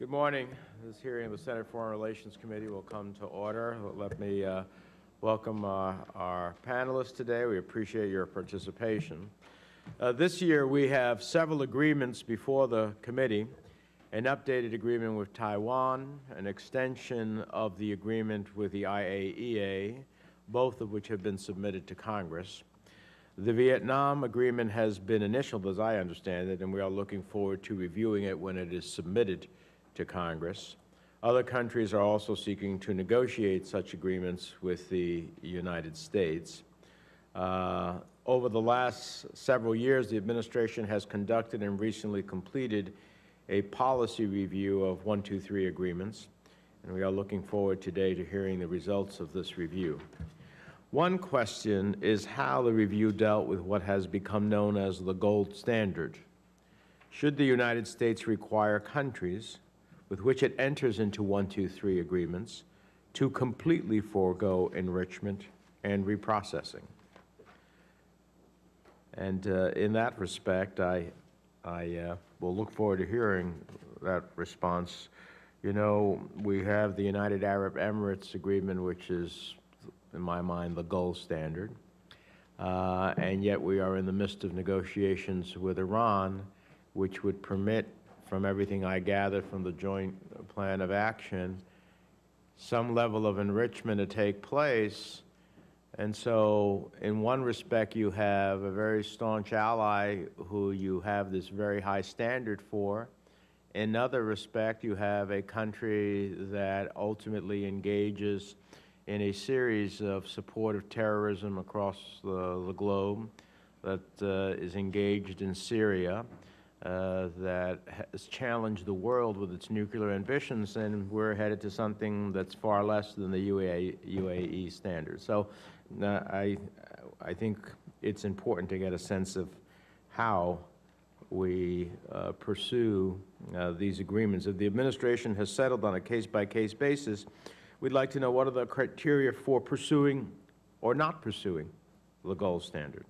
Good morning. This hearing of the Senate Foreign Relations Committee will come to order. Let me uh, welcome uh, our panelists today. We appreciate your participation. Uh, this year, we have several agreements before the committee, an updated agreement with Taiwan, an extension of the agreement with the IAEA, both of which have been submitted to Congress. The Vietnam agreement has been initialed, as I understand it, and we are looking forward to reviewing it when it is submitted to Congress. Other countries are also seeking to negotiate such agreements with the United States. Uh, over the last several years, the administration has conducted and recently completed a policy review of 123 agreements, and we are looking forward today to hearing the results of this review. One question is how the review dealt with what has become known as the gold standard. Should the United States require countries with which it enters into 123 agreements to completely forego enrichment and reprocessing. And uh, in that respect, I, I uh, will look forward to hearing that response. You know, we have the United Arab Emirates Agreement, which is, in my mind, the gold standard. Uh, and yet we are in the midst of negotiations with Iran, which would permit from everything I gather from the joint plan of action, some level of enrichment to take place. And so, in one respect, you have a very staunch ally who you have this very high standard for. In another respect, you have a country that ultimately engages in a series of support of terrorism across the, the globe, that uh, is engaged in Syria, uh, that has challenged the world with its nuclear ambitions, and we're headed to something that's far less than the UAE, UAE standard. So uh, I, I think it's important to get a sense of how we uh, pursue uh, these agreements. If the administration has settled on a case-by-case -case basis, we'd like to know what are the criteria for pursuing or not pursuing the gold standard.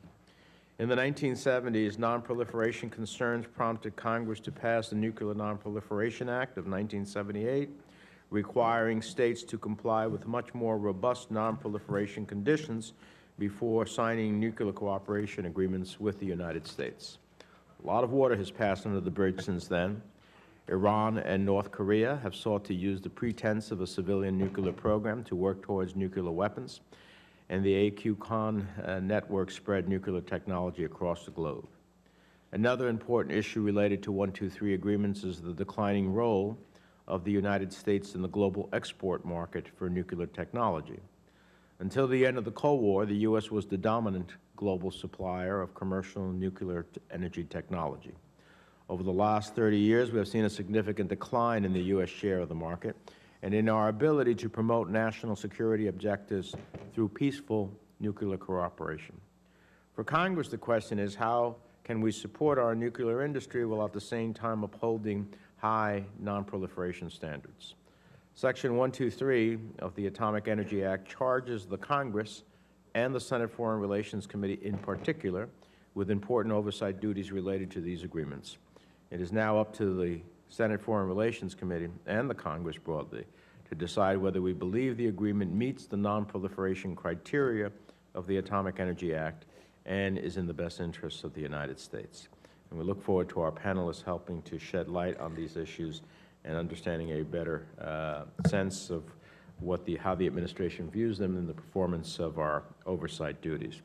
In the 1970s, nonproliferation concerns prompted Congress to pass the Nuclear Nonproliferation Act of 1978, requiring states to comply with much more robust nonproliferation conditions before signing nuclear cooperation agreements with the United States. A lot of water has passed under the bridge since then. Iran and North Korea have sought to use the pretense of a civilian nuclear program to work towards nuclear weapons and the A.Q. Khan uh, network spread nuclear technology across the globe. Another important issue related to 123 agreements is the declining role of the United States in the global export market for nuclear technology. Until the end of the Cold War, the U.S. was the dominant global supplier of commercial nuclear energy technology. Over the last 30 years, we have seen a significant decline in the U.S. share of the market, and in our ability to promote national security objectives through peaceful nuclear cooperation. For Congress, the question is how can we support our nuclear industry while at the same time upholding high nonproliferation standards? Section 123 of the Atomic Energy Act charges the Congress and the Senate Foreign Relations Committee in particular with important oversight duties related to these agreements. It is now up to the Senate Foreign Relations Committee and the Congress broadly to decide whether we believe the agreement meets the nonproliferation criteria of the Atomic Energy Act and is in the best interests of the United States. And we look forward to our panelists helping to shed light on these issues and understanding a better uh, sense of what the, how the administration views them and the performance of our oversight duties.